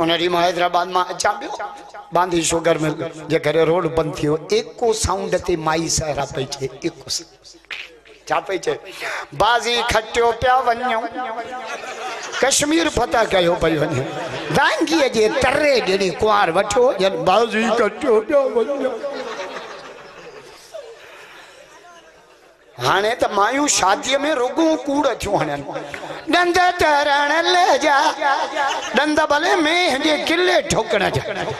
उन ॾींहुं माँ हैदराबाद माँ अचां बांधी शुगर में, जे करे रोड बंदि थियो एको साउंड ते माई साहिरा पई थिए एको। छा पई चए बाज़ी खटियो पिया वञूं कश्मीर फतह कयो पई वञे दांगीअ जे तरे जॾहिं कुंवार वठो बाज़ी खटियो पिया वञूं हाणे त मायूं शादीअ में रुगो कूड़ थियूं हणनि। ॾंद तरण ले भले में किले ठोकण जा।